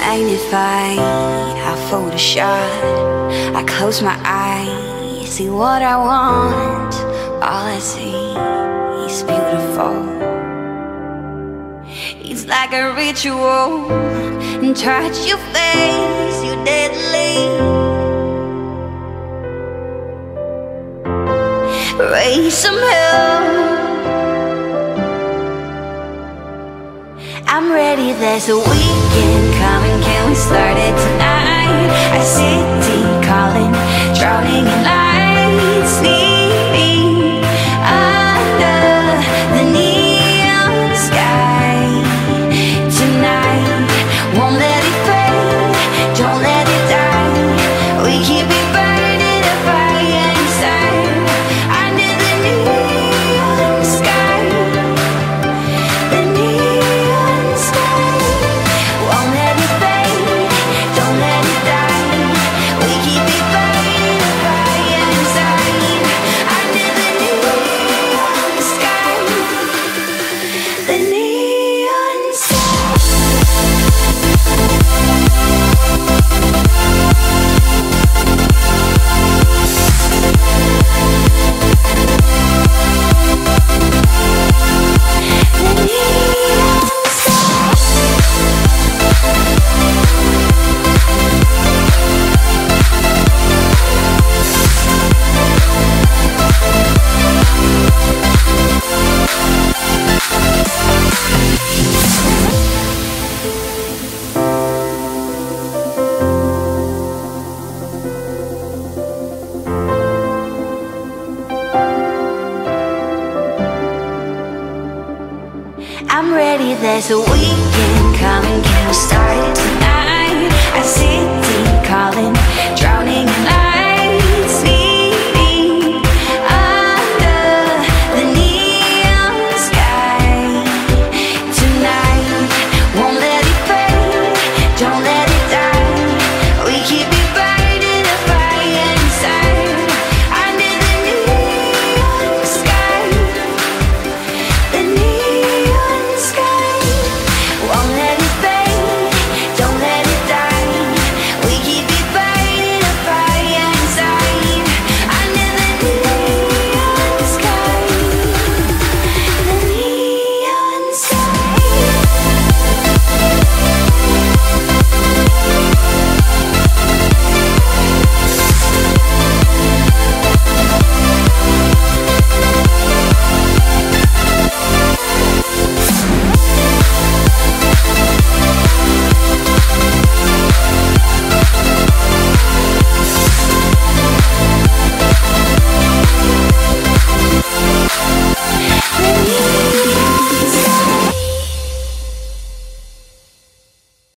magnify, I shot. I close my eyes, see what I want. All I see is beautiful. It's like a ritual, and touch your face, you deadly. Raise some hell. I'm ready, there's a weekend coming, can we start it tonight? A city calling, drowning in lights, I'm ready, there's a weekend coming, can we start it tonight? Yeah.